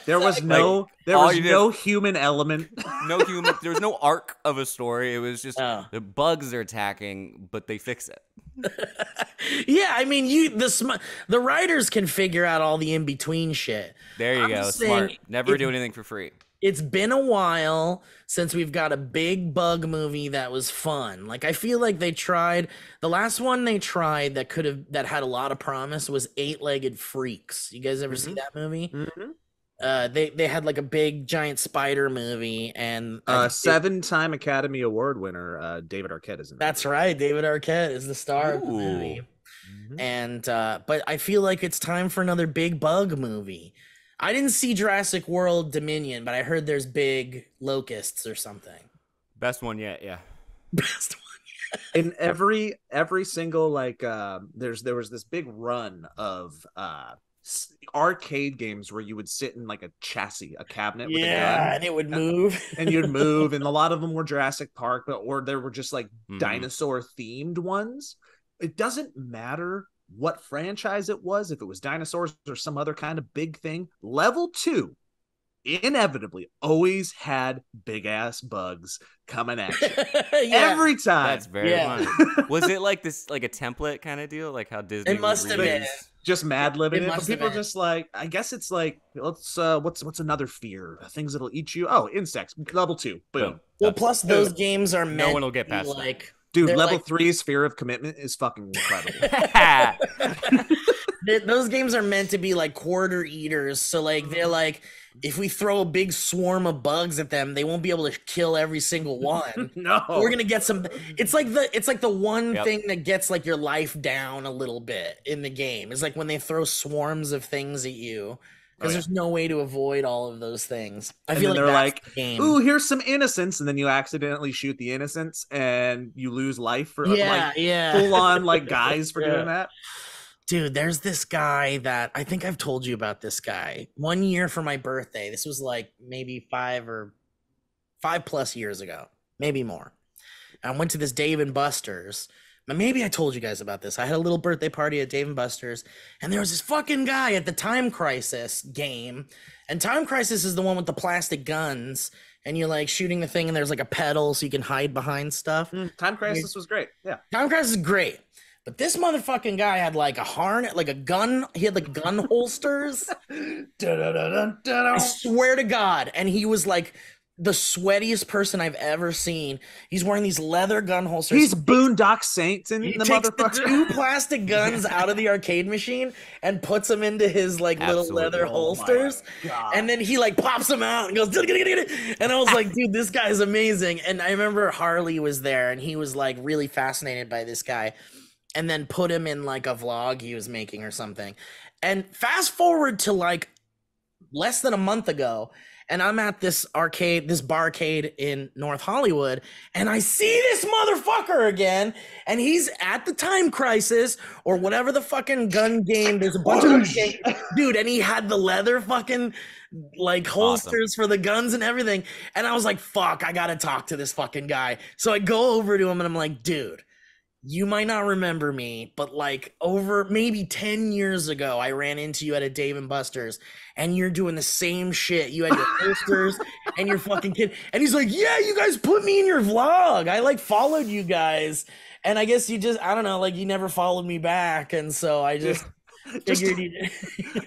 There was no there was you did- no human element. No human. There was no arc of a story. It was just Oh. the bugs are attacking, but they fix it. yeah, I mean, you the sm- the writers can figure out all the in between shit. There you I'm go. just Smart. Never if- do anything for free. It's been a while since we've got a big bug movie that was fun. Like I feel like they tried the last one they tried that could have that had a lot of promise was Eight Legged Freaks. You guys ever see Mhm. that movie? Mhm. Uh, they they had like a big giant spider movie and Uh, seven-time Academy Award winner uh, David Arquette is in. that. That's right. David Arquette is the star of the Ooh. movie. Mhm. And uh but I feel like it's time for another big bug movie. I didn't see Jurassic World Dominion, but I heard there's big locusts or something. Best one yet. Yeah. Best one. yet. in every every single like uh, there's there was this big run of uh arcade games where you would sit in like a chassis a cabinet with a yeah, gun and it would move. and you'd move and a lot of them were Jurassic Park but or there were just like Mhm. dinosaur themed ones it doesn't matter what franchise it was if it was dinosaurs or some other kind of big thing level 2 inevitably always had big ass bugs coming at you yeah. every time That's very Yeah. funny. Was it like this, like a template kind of deal, like how Disney? would must have been. just mad living It it, but people are just like I guess it's like let's uh what's what's another fear things that'll eat you oh insects level two boom Boom. well, plus those games are meant one will get to be past that. like dude They're level like- three's fear of commitment is fucking incredible th- those games are meant to be like quarter eaters. So like they're like if we throw a big swarm of bugs at them, they won't be able to kill every single one. no We're gonna get some. It's like the it's like the one Yep. thing that gets like your life down a little bit in the game. It's like when they throw swarms of things at you Oh, because Oh, yeah. there's no way to avoid all of those things. I And feel like they're like, the ooh here's some innocence and then you accidentally shoot the innocents and you lose life for yeah, like yeah. full on like guys for Yeah. doing that Dude, there's this guy that I think I've told you about this guy. One year for my birthday. This was like maybe five or five plus years ago, maybe more. I went to this Dave and Buster's. Maybe I told you guys about this. I had a little birthday party at Dave and Buster's, and there was this fucking guy at the Time Crisis game. And Time Crisis is the one with the plastic guns, and you're like shooting the thing, and there's like a pedal so you can hide behind stuff. Mm, time crisis was great yeah Time Crisis is great. But this motherfucking guy had like a harness, like a gun. He had like gun holsters. I swear to God. And he was like the sweatiest person I've ever seen. He's wearing these leather gun holsters. he's boondock saints in he the takes the two plastic guns out of the arcade machine and puts them into his like little Absolutely. leather Oh holsters. God. And then he like pops them out and goes, get it, get it." and I was like, dude, this guy's amazing. And I remember Harley was there and he was like really fascinated by this guy and then put him in like a vlog he was making or something. And fast forward to like less than a month ago, and I'm at this arcade, this barcade in North Hollywood, and I see this motherfucker again, and he's at the time crisis or whatever the fucking gun game. There's a bunch of gun game, dude, and he had the leather fucking like holsters for the guns and everything. And I was like, fuck, I gotta talk to this fucking guy. So I go over to him and I'm like, dude, you might not remember me, but like over maybe 10 years ago, I ran into you at a Dave and Buster's and you're doing the same shit. You had your posters and your fucking kid. And he's like, Yeah, you guys put me in your vlog. I like followed you guys. And I guess you just, I don't know, like you never followed me back. And so I just Just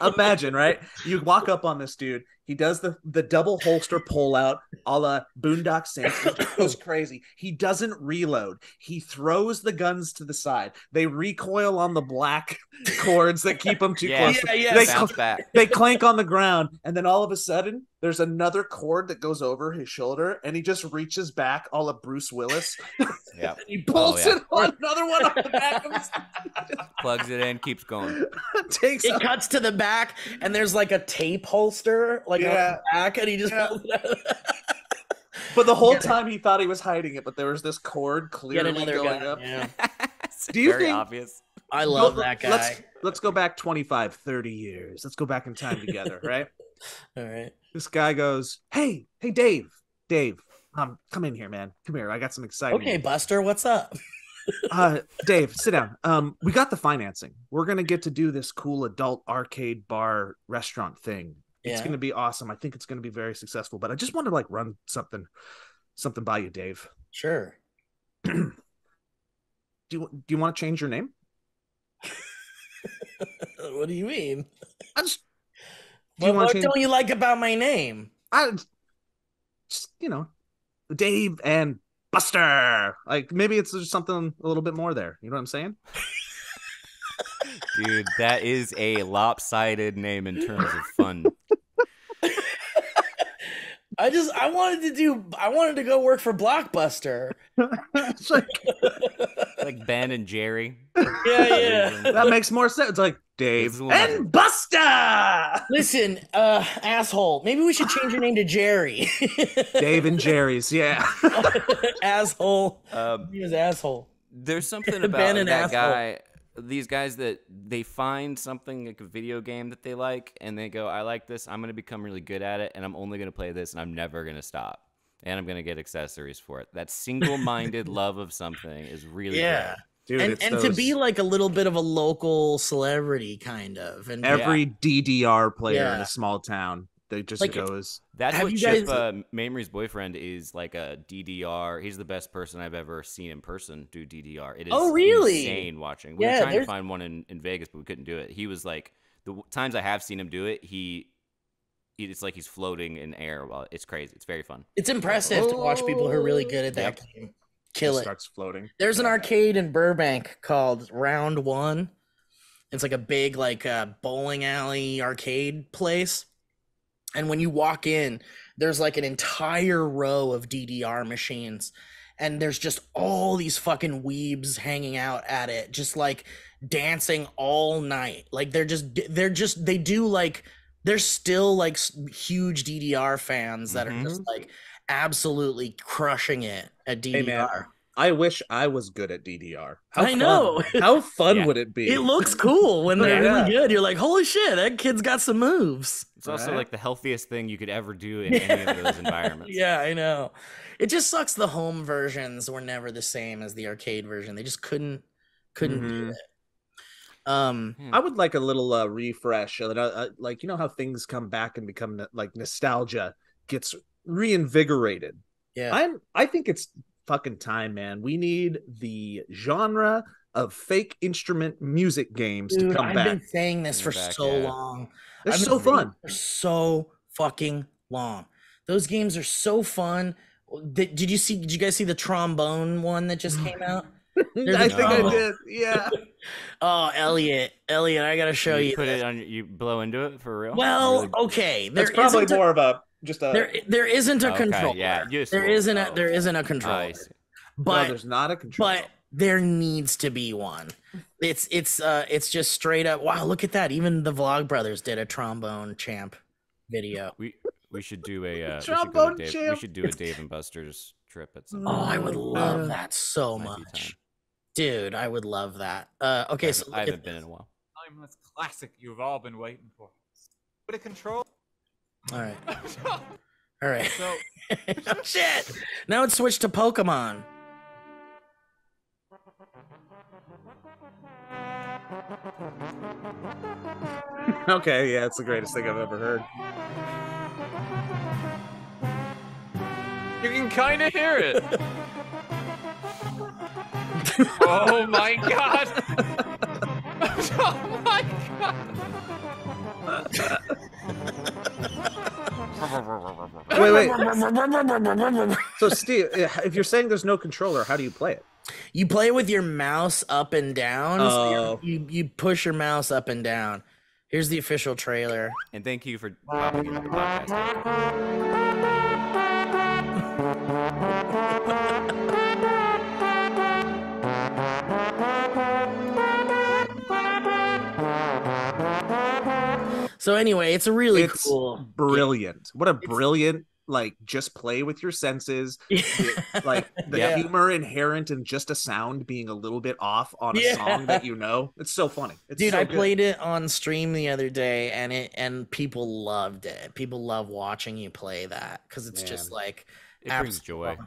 imagine, right? You walk up on this dude. He does the the double holster pull out, a la Boondock Saints. He goes crazy. He doesn't reload. He throws the guns to the side. They recoil on the black cords that keep them too Yeah. close. Yeah, yeah. They, Bounce back. they clank on the ground, and then all of a sudden, there's another cord that goes over his shoulder, and he just reaches back, all of Bruce Willis. Yeah. He pulls Oh, yeah. it on another one off the back of his. Plugs it in, keeps going. takes it out cuts to the back and there's like a tape holster like on Yeah. the back and he just Yeah. pulls it out. But the whole Yeah. time he thought he was hiding it, but there was this cord clearly going guy. up. Yeah. It's Do you very think- obvious. I love Go- that guy. Let's let's go back 25, 30 years. Let's go back in time together, right? All right. This guy goes, "Hey, hey, Dave, Dave, um, come in here, man. Come here. I got some exciting. Okay, Buster, what's up? uh, Dave, sit down. Um, we got the financing. We're gonna get to do this cool adult arcade bar restaurant thing. It's Yeah. gonna be awesome. I think it's gonna be very successful. But I just want to like run something, something by you, Dave. Sure. Do you do you want to change your name? what do you mean? I just do you What, want what to change? don't you like about my name? I just you know, Dave and Buster. Like maybe it's just something a little bit more there. You know what I'm saying? Dude, that is a lopsided name in terms of fun. I just I wanted to do I wanted to go work for Blockbuster. It's like, like Ben and Jerry. Yeah, yeah. that makes more sense. It's like Dave This is one and Buster. Listen, uh, asshole. Maybe we should change your name to Jerry. Dave and Jerry's, yeah. asshole. Um, He was asshole. there's something Ben about and that asshole. guy. These guys that they find something like a video game that they like, and they go, "I like this. I'm gonna become really good at it, and I'm only gonna play this, and I'm never gonna stop, and I'm gonna get accessories for it." That single-minded love of something is really Yeah. great. Dude, and it's and to be like a little bit of a local celebrity kind of. And every DDR player in a small town, they just Like, goes. That's what Chip guys- uh, Mamrie's boyfriend is like a DDR. He's the best person I've ever seen in person do DDR. It is Oh, really? insane watching. We Yeah, were trying to find one in, in Vegas, but we couldn't do it. He was like the times I have seen him do it, he it's like he's floating in air. While it's crazy. It's very fun. it's impressive to watch people who are really good at that game kill just it. starts floating. There's an arcade in Burbank called Round One. It's like a big like uh, bowling alley arcade place, and when you walk in, there's like an entire row of DDR machines, and there's just all these fucking weebs hanging out at it, just like dancing all night. Like they're just they're just they do like they're still like huge DDR fans that Mhm. are just like absolutely crushing it at DDR. Hey, I wish I was good at DDR. How I fun- know. How fun Yeah. would it be? It looks cool when they're Yeah. really good. You're like, holy shit, that kid's got some moves. It's also Right. like the healthiest thing you could ever do in any of those environments. Yeah, I know. It just sucks. The home versions were never the same as the arcade version. They just couldn't couldn't do Mhm. it. Um, I would like a little uh, refresh. Uh, uh, like you know how things come back and become no- like nostalgia gets reinvigorated. yeah. I'm. I think it's fucking time, man. We need the genre of fake instrument music games Dude, to come back. I've been saying this for back, so yeah. long. They're I've so fun. it For so fucking long. Those games are so fun. Did, did you see? Did you guys see the trombone one that just came out? There's I a think I did. Yeah. Oh, Elliott, Elliott, I gotta show you you. put this. it on. You blow into it for real. Well, Really- okay. There That's probably isn't a- more of a just a. there there isn't a Okay, controller. yeah, just there roll. isn't a Oh, there okay. isn't a I controller. see. no, there's not a control. but there needs to be one. It's it's uh it's just straight up. Wow, look at that. Even the Vlog Brothers did a trombone champ video. We we should do a uh, we should, go Trombone to Dave, we should do a Dave and Buster's trip at some Oh. I would love Uh, that so much. Dude, I would love that. Uh okay, I so haven't- I at haven't been in a while. timeless classic you've all been waiting for. With a control. All right. All right. so oh, shit. Now it's switched to Pokemon. okay, yeah, it's the greatest thing I've ever heard. you can kind of hear it. oh my god! oh my god! Wait, wait. So, Steve, if you're saying there's no controller, how do you play it? You play with your mouse up and down. so you're- Oh. you you push your mouse up and down. Here's the official trailer. And thank you for popping into the podcast. So anyway, it's a really It's cool. brilliant. What a brilliant, like, just play with your senses. Like, the Yeah. humor inherent in just a sound being a little bit off on a Yeah. song that you know. It's so funny. It's Dude, so I good. played it on stream the other day, and it and people loved it. People love watching you play that because it's just like It brings joy.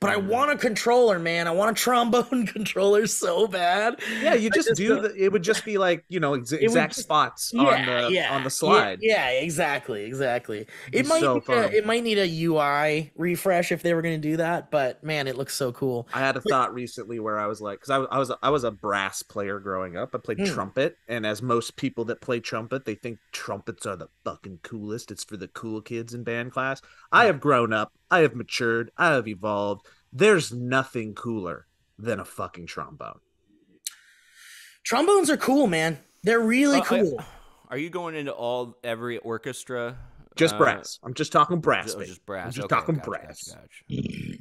But I want a controller, man. I want a trombone controller so bad. Yeah, you just, just do the. It would just be like you know ex- exact just- spots on the on the slide. Yeah, yeah, exactly, exactly. It might so need a, it might need a UI refresh if they were going to do that, but man, it looks so cool. I had a thought recently where I was like, because I was I was I was a brass player growing up. I played Hmm. trumpet, and as most people that play trumpet, they think trumpets are the fucking coolest. It's for the cool kids in band class. I have grown up. I have matured. I have evolved. There's nothing cooler than a fucking trombone. Trombones are cool, man. They're really Uh, I- cool. Are you going into all every orchestra? Just Uh, brass. I'm just talking brass. ju- baby. just brass. I'm just okay, talking gotcha, brass. gotcha, gotcha.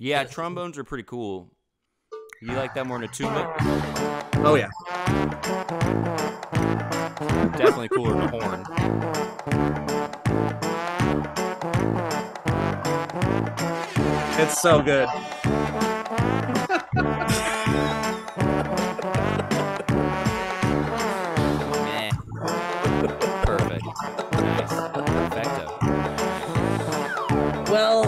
Yeah, trombones are pretty cool. You like that more than a tuba? Oh yeah. Definitely cooler than a horn. It's so good. Meh. Perfect. Nice. Perfecto. Well,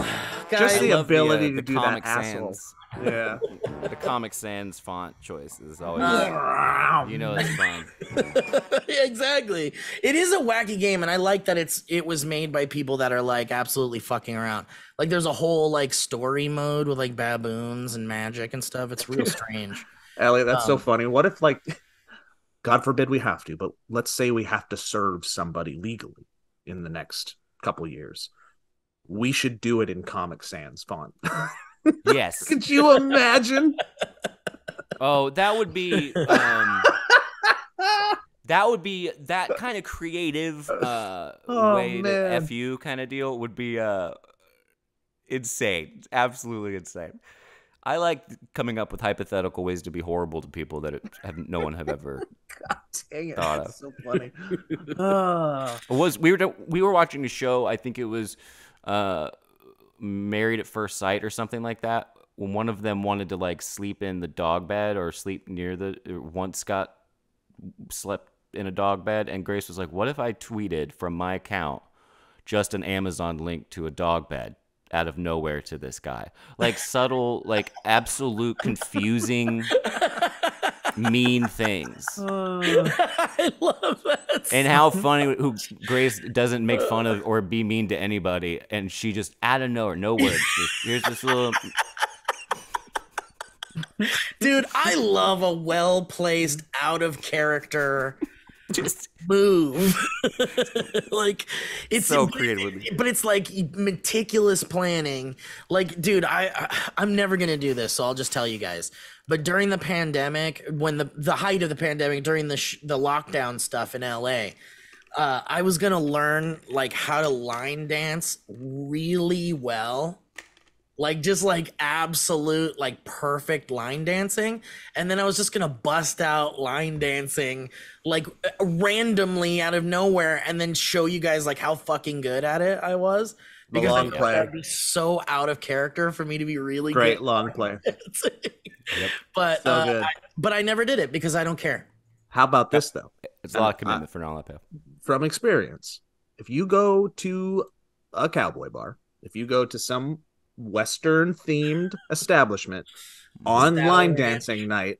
guys, Just the love ability uh, to the do that Comic asshole. Sans. Yeah. The Comic Sans font choice is always. Uh, you know it's fun. exactly. It is a wacky game, and I like that it's it was made by people that are like absolutely fucking around. Like there's a whole like story mode with like baboons and magic and stuff. It's real strange. Elliott, that's so Um, funny. What if, like, God forbid we have to, but let's say we have to serve somebody legally in the next couple years. We should do it in Comic Sans font. Yes. Could you imagine? Oh, that would be. Um, that would be that kind of creative uh, Oh, way man. to fu kind of deal would be uh, insane, absolutely insane. I like coming up with hypothetical ways to be horrible to people that it, have no one have ever Dang it, Thought that's so funny. Ah. It was we were we were watching a show. I think it was uh, Married at First Sight or something like that. When one of them wanted to like sleep in the dog bed or sleep near the once got slept in a dog bed, and Grace was like, "What if I tweeted from my account just an Amazon link to a dog bed?" out of nowhere to this guy like subtle like absolute confusing mean things I love that. and how funny who Grace doesn't make fun of or be mean to anybody, and she just out of nowhere, no words. Just, here's this little. Dude, I love a well placed, out of character Just move. like it's So creative but it's like meticulous planning. Like, dude, I, I I'm never gonna do this, so I'll just tell you guys. But during the pandemic, when the the height of the pandemic, during the sh- the lockdown stuff in LA, uh, I was gonna learn like how to line dance really well. Like just like absolute like perfect line dancing. And then i was just gonna bust out line dancing like randomly out of nowhere and then show you guys like how fucking good at it i was The because I long know play. that'd be so out of character for me to be really Great good long play. but So uh, good. I, but i never did it because i don't care How about this though? it's a lot of commitment for not pay. From experience, if you go to a cowboy bar, if you go to some Western themed establishment on line dancing night,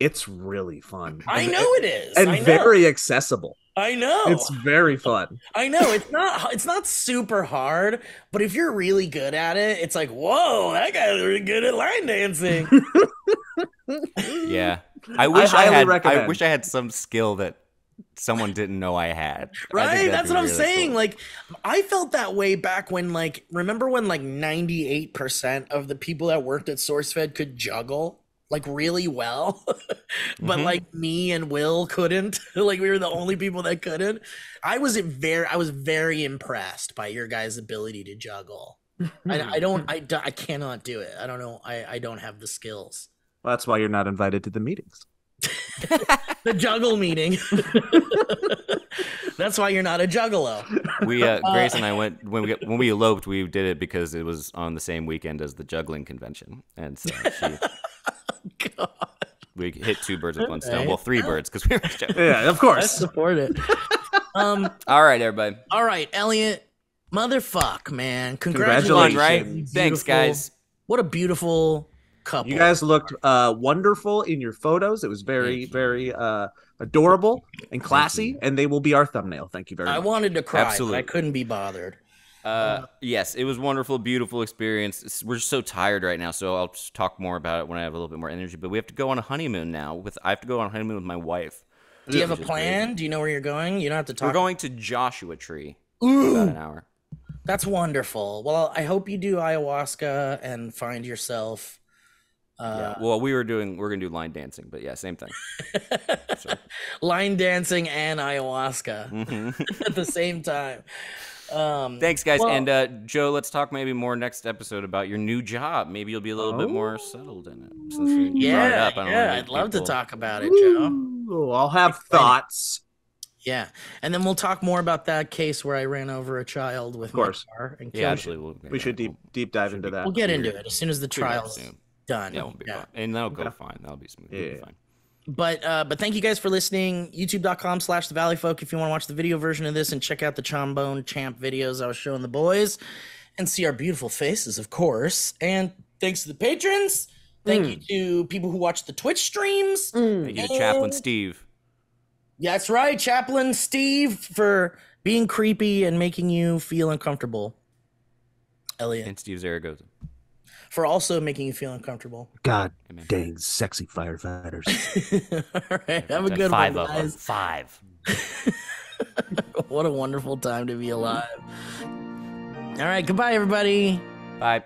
it's really fun. i And- know it is and I know. very accessible. I know It's very fun. I know it's not it's not super hard, but if you're really good at it, it's like, whoa, that guy's really good at line dancing. Yeah, I wish I, highly had. I wish I had some skill that someone didn't know I had. Right? that'd That's be what I'm really saying. cool. Like I felt that way back when like remember when like 98% of the people that worked at SourceFed could juggle like really well. but Mhm. like me and Will couldn't. like we were the only people that couldn't. I was very I was very impressed by your guys' ability to juggle. I, I don't I, do- I cannot do it. I don't know. I, I don't have the skills. Well, that's why you're not invited to the meetings. The juggle meeting. That's why you're not a juggalo. we uh, Grace and I went when we when we eloped. We did it because it was on the same weekend as the juggling convention, and so she, God, we hit two birds with one stone. Right. Well, three birds because we were juggling. Yeah, of course. I course. support it. Um. All right, everybody. All right, Elliott. Motherfuck, man. Fun, Congratulations. right? Congratulations. Thanks, guys. What a beautiful couple. You guys looked uh, wonderful in your photos. It was very, very uh, adorable and classy, and they will be our thumbnail. Thank you very I much. I wanted to cry, Absolutely. but I couldn't be bothered. Uh, yes, it was wonderful, beautiful experience. It's- We're just so tired right now, so I'll just talk more about it when I have a little bit more energy. But we have to go on a honeymoon now. With I have to go on a honeymoon with my wife. Do you have a plan? Do you know where you're going? You don't have to talk. We're going to Joshua Tree. Ooh, About an hour. that's wonderful. Well, I hope you do ayahuasca and find yourself. Uh, yeah. Well, we were doing we're gonna do line dancing, but yeah, same thing. line dancing and ayahuasca Mhm. at the same time. Um, Thanks, guys. Well- and uh, Joe, let's talk maybe more next episode about your new job. Maybe you'll be a little bit more settled in it. Since you brought it up. I don't yeah. I'd love to talk about it, Joe. Ooh, I'll have thoughts. Yeah, and then we'll talk more about that case where I ran over a child with Of course. my car and Yeah, actually, we'll, We should deep deep dive into that. We'll get into it as soon as the Should be trial's done. Yeah, we'll be Yeah. fine. And that'll go Okay. fine. That'll be smooth. Yeah, be fine. But uh, but thank you guys for listening. YouTube.com slash the Valleyfolk if you want to watch the video version of this and check out the Trombone Champ videos I was showing the boys and see our beautiful faces, of course. And thanks to the patrons. Thank you to people who watch the Twitch streams. Thank you to Chaplain Steve. That's right, Chaplain Steve, for being creepy and making you feel uncomfortable. Elliott, And Steve Zaragoza. For also making you feel uncomfortable. God Amen. dang, sexy firefighters. All right, have a good Five one, of them. guys. Five. What a wonderful time to be alive. All right, goodbye, everybody. Bye.